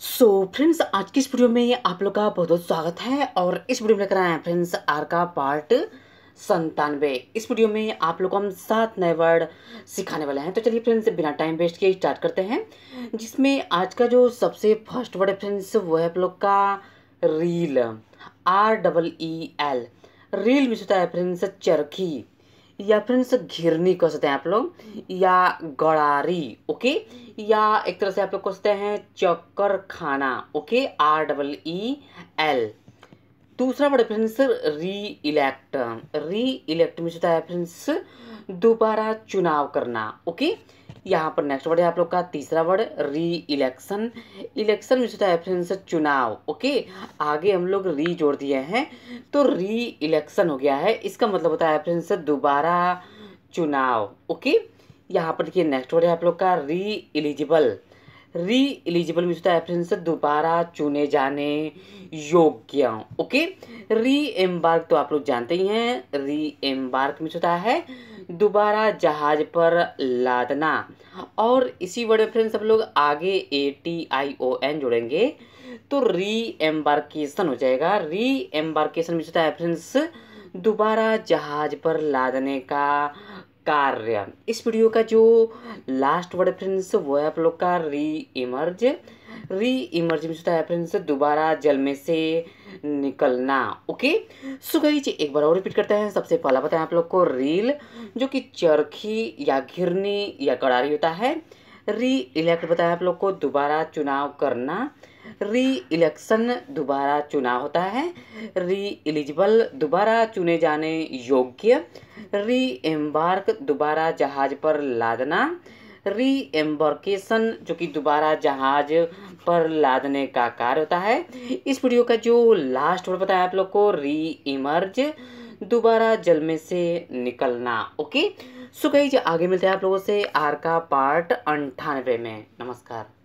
सो so, friends आज की इस वीडियो में आप लोग का बहुत बहुत स्वागत है और इस वीडियो में लेकर आए हैं फ्रेंड्स आर का पार्ट संतानवे इस वीडियो में आप लोग को हम सात नए वर्ड सिखाने वाले हैं। तो चलिए फ्रेंड्स बिना टाइम वेस्ट किए स्टार्ट करते हैं। जिसमें आज का जो सबसे फ़र्स्ट वर्ड है फ्रेंड्स वो है आप लोग का reel R double E L reel में होता है फ्रेंड्स चरखी। या फिर इनसे घिरनी कह सकते हैं आप लोग, या गड़ारी, ओके? या एक तरह से आप लोग कह सकते हैं चक्कर खाना, okay? R double E L. दूसरा word friends re elect re elect में है फ्रेंड्स दोबारा चुनाव करना, ओके? यहाँ पर नेक्स्ट वर्ड है आप लोग का, तीसरा वर्ड री इलेक्शन इलेक्शन में होता है चुनाव ओके आगे हम लोग री जोड़ दिए हैं तो री इलेक्शन हो गया है। इसका मतलब होता है फ्रेंड्स दोबारा चुनाव ओके यहाँ पर देखिए नेक्स्ट वर्ड है आप लोग का री एलिजिबल री एलिजिबल में होता है फ्रेंड्स दोबारा चुने जाने योग्य। ओके? री एम्बार्क तो आप लोग जानते ही हैं। री एम्बार्क में होता है। दोबारा जहाज़ पर लादना। और इसी वर्ड में फ्रेंड्स सब लोग आगे A T I O N जोड़ेंगे तो री एम्बार्केशन हो जाएगा। री एम्बार्केशन में होता है। फ्रेंड्स दोबारा जहाज़ पर लादने का कार्य। इस वीडियो का जो लास्ट वर्ड फ्रेंड्स वो है आप लोग का री इमर्ज री इमर्ज में होता है फ्रेंड्स दोबारा जल में से निकलना ओके सो गई एक बार और रिपीट करते हैं। सबसे पहला बताएँ आप लोग को रील जो कि चरखी या घिरनी या कड़ारी होता है। री इलेक्ट बताया आप लोग को दोबारा चुनाव करना। री इलेक्शन दोबारा चुनाव होता है। री एलिजिबल दोबारा चुने जाने योग्य। री एम्बार्क दोबारा जहाज़ पर लादना। री एम्बार्केशन जो कि दोबारा जहाज़ पर लादने का कार्य होता है। इस वीडियो का जो लास्ट वर्ड बताया आप लोग को री इमर्ज दोबारा जल में से निकलना, ओके? सो कही आगे मिलते हैं आप लोगों से। आर का पार्ट अंठानवे में। नमस्कार।